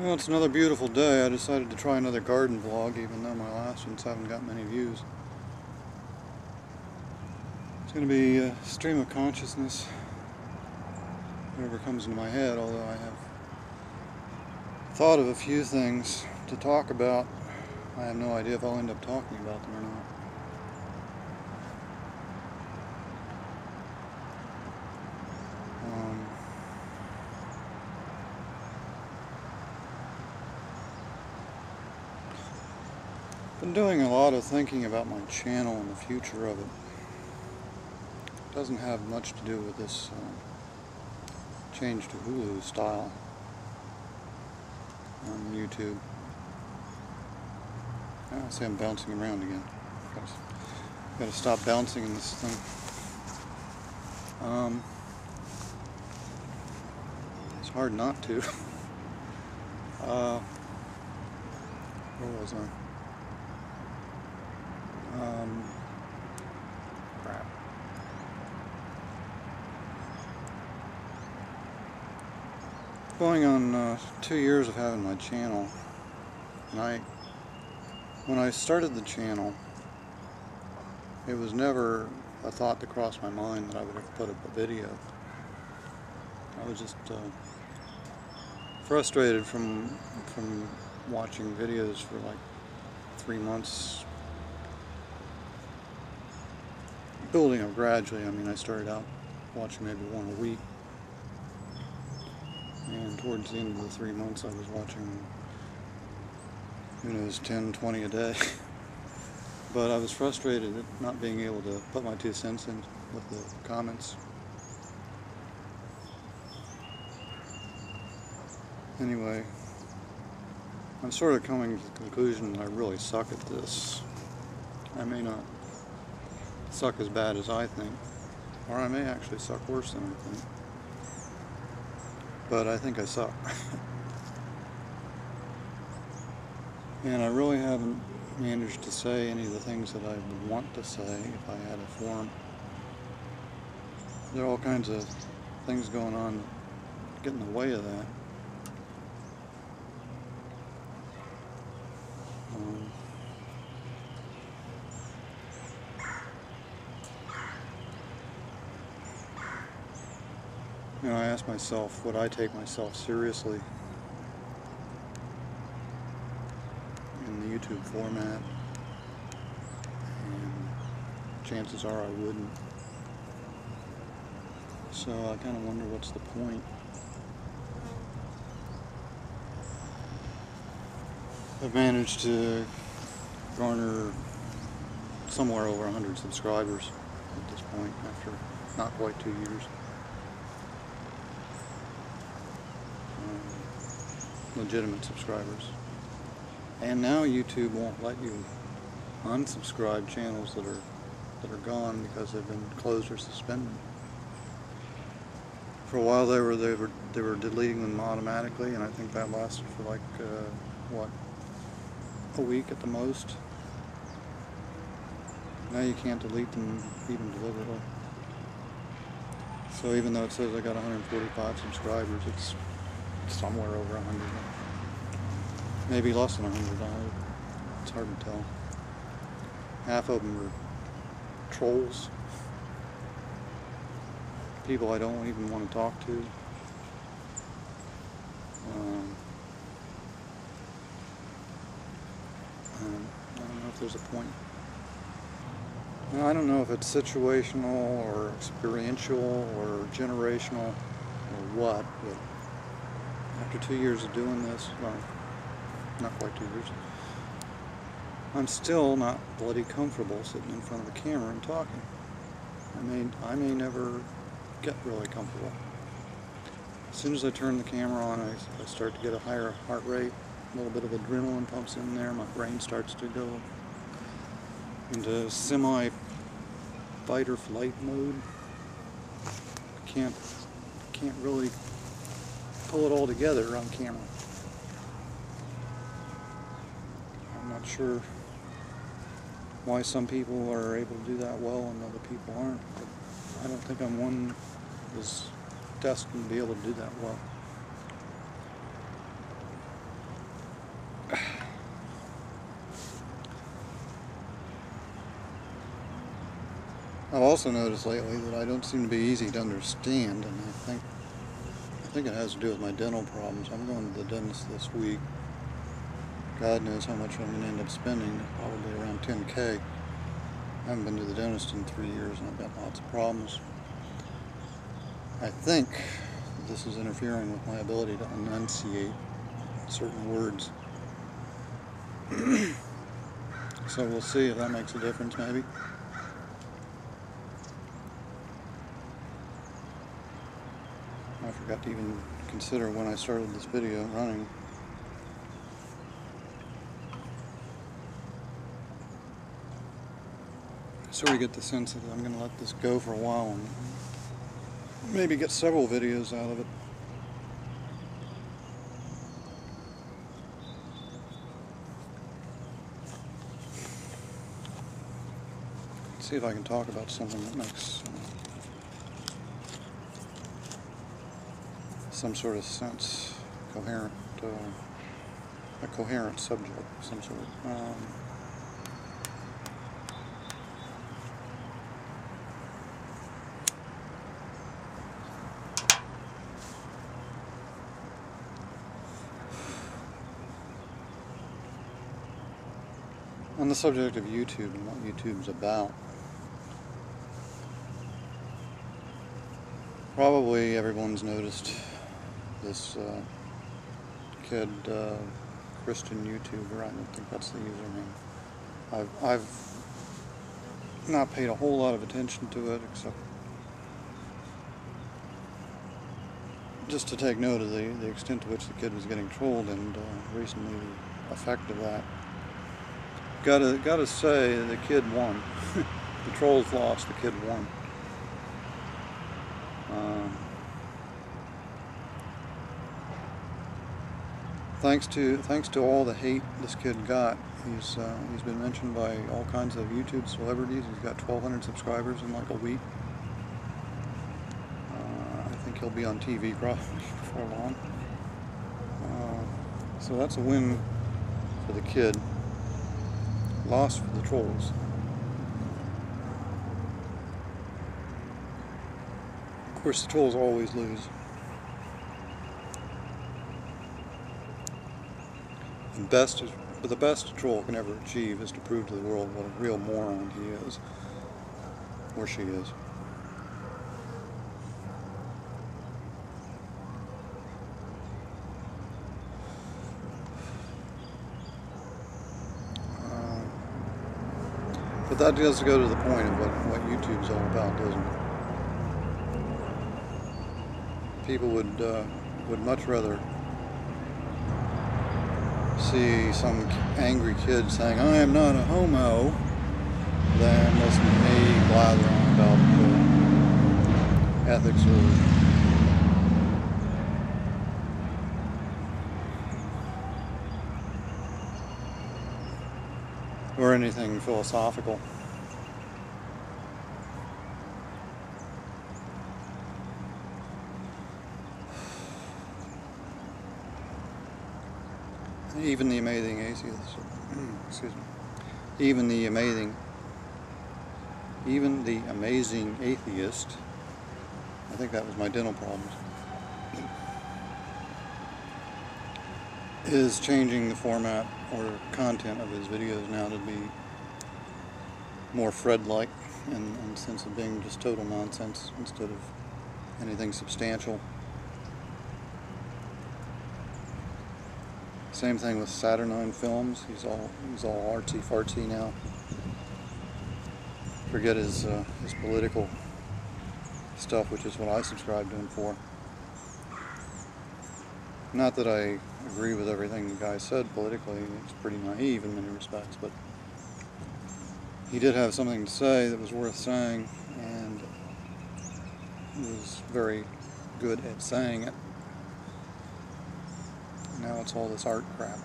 Well, it's another beautiful day. I decided to try another garden vlog, even though my last ones haven't got many views. It's going to be a stream of consciousness, whatever comes into my head, although I have thought of a few things to talk about. I have no idea if I'll end up talking about them or not. Been doing a lot of thinking about my channel and the future of it. it doesn't have much to do with this uh, change to Hulu style on YouTube. I see I'm bouncing around again. Gotta, stop bouncing in this thing. Um, it's hard not to. uh, where was I? Um, crap. Going on uh, two years of having my channel, and I, when I started the channel, it was never a thought that crossed my mind that I would have put up a video. I was just uh, frustrated from from watching videos for like three months building up gradually. I mean, I started out watching maybe one a week. And towards the end of the three months, I was watching, who knows, 10, 20 a day. but I was frustrated at not being able to put my two cents in with the comments. Anyway, I'm sort of coming to the conclusion that I really suck at this. I may not suck as bad as I think, or I may actually suck worse than I think. But I think I suck. and I really haven't managed to say any of the things that I would want to say if I had a forum. There are all kinds of things going on get in the way of that. Ask myself, would I take myself seriously in the YouTube format? And chances are I wouldn't. So I kind of wonder what's the point. I've managed to garner somewhere over 100 subscribers at this point after not quite two years. Legitimate subscribers. And now YouTube won't let you unsubscribe channels that are that are gone because they've been closed or suspended. For a while they were they were they were deleting them automatically, and I think that lasted for like uh, what a week at the most. Now you can't delete them even deliberately. So even though it says I got 145 subscribers, it's somewhere over a 100. Maybe less than a 100. It's hard to tell. Half of them are trolls. People I don't even want to talk to. Um, I don't know if there's a point. I don't know if it's situational or experiential or generational or what, but after two years of doing this, well, not quite two years, I'm still not bloody comfortable sitting in front of a camera and talking. I may, I may never get really comfortable. As soon as I turn the camera on, I, I start to get a higher heart rate, a little bit of adrenaline pumps in there, my brain starts to go into semi fight or flight mode. Can't can't really pull it all together on camera. I'm not sure why some people are able to do that well and other people aren't. But I don't think I'm one that's destined to be able to do that well. I've also noticed lately that I don't seem to be easy to understand, and I think I think it has to do with my dental problems. I'm going to the dentist this week. God knows how much I'm going to end up spending, probably around 10k. I haven't been to the dentist in three years, and I've got lots of problems. I think this is interfering with my ability to enunciate certain words. so we'll see if that makes a difference, maybe. I forgot to even consider when I started this video running. Sort of get the sense that I'm going to let this go for a while and maybe get several videos out of it. See if I can talk about something that makes uh, some sort of sense, coherent, uh, a coherent subject, of some sort. Um, on the subject of YouTube and what YouTube's about. Probably everyone's noticed this uh, kid, uh, Christian YouTuber. I don't think that's the username. I've, I've not paid a whole lot of attention to it, except just to take note of the, the extent to which the kid was getting trolled and uh, recently the effect of that. Gotta, gotta say, the kid won. the trolls lost, the kid won. Um, thanks to thanks to all the hate this kid got, he's uh, he's been mentioned by all kinds of YouTube celebrities. He's got 1,200 subscribers in like a week. Uh, I think he'll be on TV probably before long. Uh, so that's a win for the kid. Loss for the trolls. Of course, the trolls always lose. The best, the best a troll can ever achieve is to prove to the world what a real moron he is, or she is. Um, but that does go to the point of what, what YouTube's all about, doesn't it? People would uh, would much rather see some angry kid saying, I am not a homo, than listen to me blather on about uh, ethics or anything philosophical. Even the amazing atheist, mm, excuse me, even the amazing, even the amazing atheist, I think that was my dental problems, is changing the format or content of his videos now to be more Fred-like in, in the sense of being just total nonsense instead of anything substantial. Same thing with Saturnine Films. He's all he's all artsy fartsy now. Forget his uh, his political stuff, which is what I subscribe to him for. Not that I agree with everything the guy said politically. It's pretty naive in many respects, but he did have something to say that was worth saying, and he was very good at saying it. Now it's all this art crap.